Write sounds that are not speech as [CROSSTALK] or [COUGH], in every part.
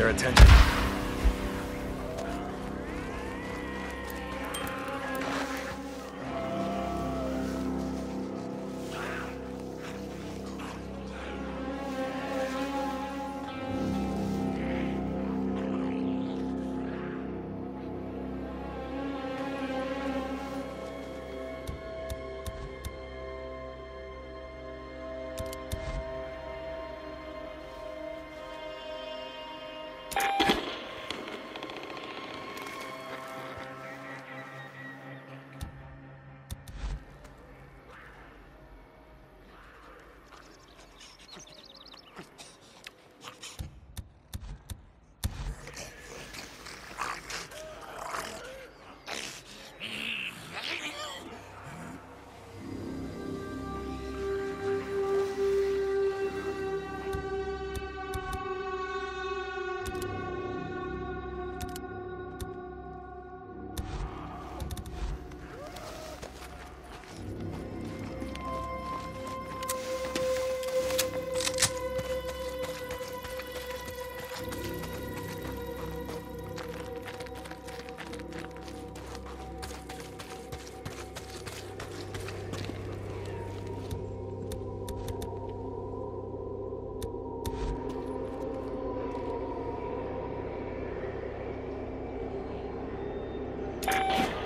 their attention. Almost done.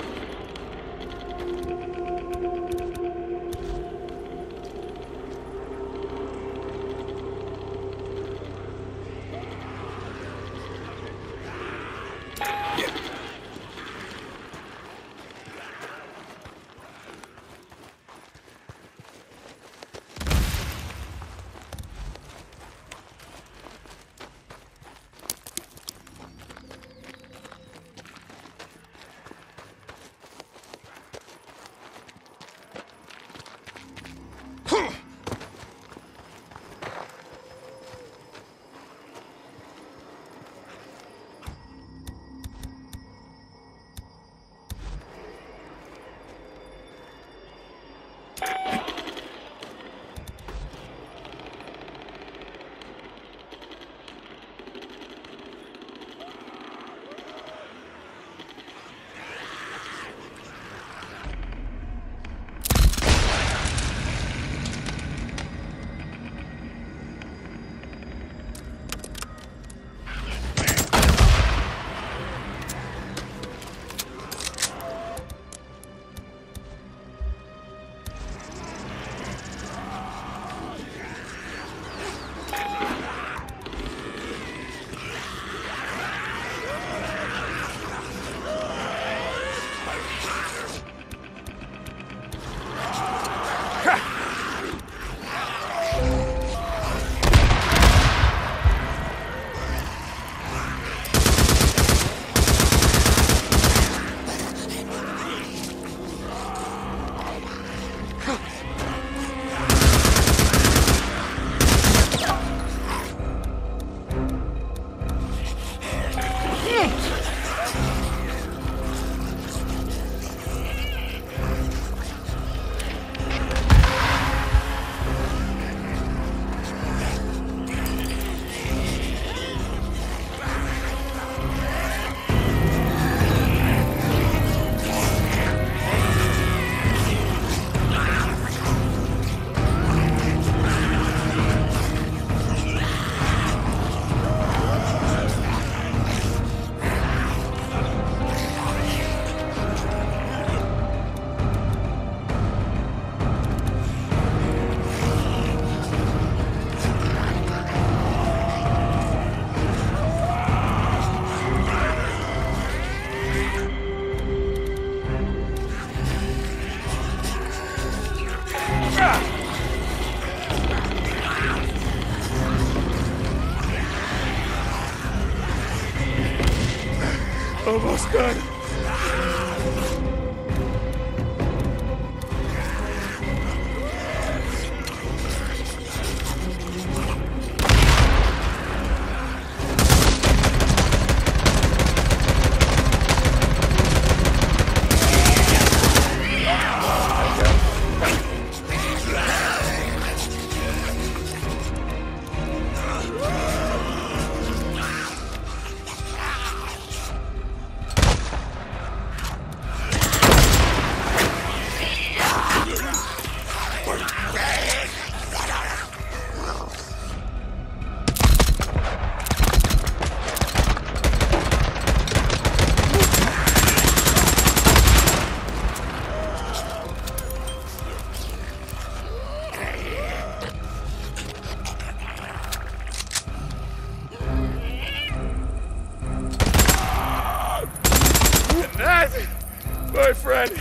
My friend,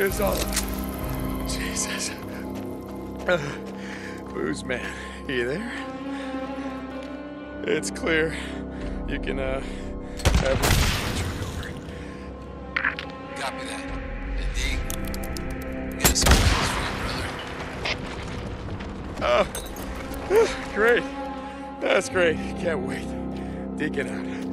is all. Jesus. Uh, [SIGHS] Booze man, you there? It's clear. You can, uh, have truck over. Copy that. And D, get us some pills for your brother. Oh, [SIGHS] great. That's great. Can't wait. Dig it out.